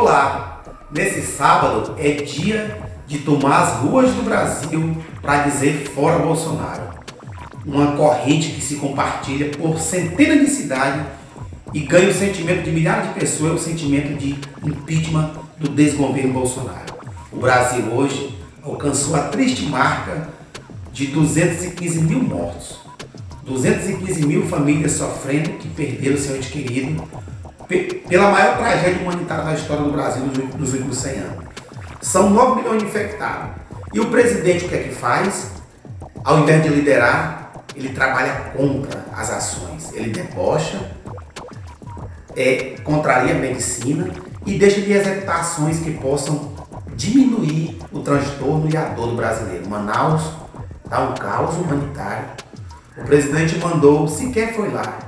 Olá! Nesse sábado é dia de tomar as ruas do Brasil para dizer fora Bolsonaro. Uma corrente que se compartilha por centenas de cidades e ganha o sentimento de milhares de pessoas, o sentimento de impeachment do desgoverno Bolsonaro. O Brasil hoje alcançou a triste marca de 215 mil mortos. 215 mil famílias sofrendo que perderam seu ente querido pela maior tragédia humanitária da história do Brasil nos últimos 100 anos. São 9 milhões de infectados. E o presidente o que é que faz? Ao invés de liderar, ele trabalha contra as ações. Ele debocha, é, contraria a medicina e deixa de executar ações que possam diminuir o transtorno e a dor do brasileiro. Manaus está um caos humanitário. O presidente mandou, sequer foi lá,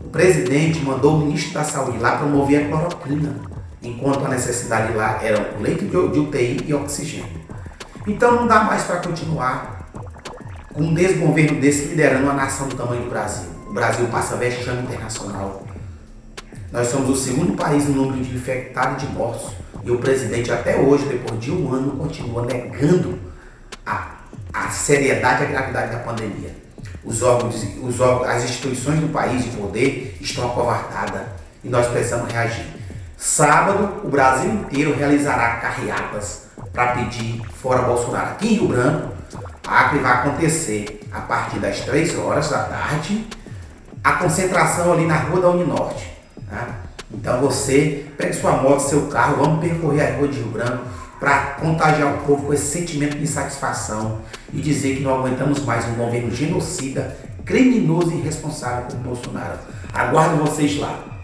o presidente mandou o ministro da Saúde lá promover a cloroquina, enquanto a necessidade lá era leite de UTI e oxigênio. Então não dá mais para continuar com um desgoverno desse liderando uma nação do tamanho do Brasil. O Brasil passa vexame internacional. Nós somos o segundo país no número de infectados e de mortos. E o presidente até hoje, depois de um ano, continua negando a, a seriedade e a gravidade da pandemia. Os órgãos, os órgãos, as instituições do país de poder estão acovardadas e nós precisamos reagir. Sábado, o Brasil inteiro realizará carreatas para pedir fora Bolsonaro. Aqui em Rio Branco, a Acre vai acontecer a partir das 3 horas da tarde, a concentração ali na Rua da Uninorte. Tá? Então você pegue sua moto, seu carro, vamos percorrer a Rua de Rio Branco para contagiar o povo com esse sentimento de insatisfação e dizer que não aguentamos mais um governo genocida, criminoso e irresponsável como Bolsonaro. Aguardo vocês lá.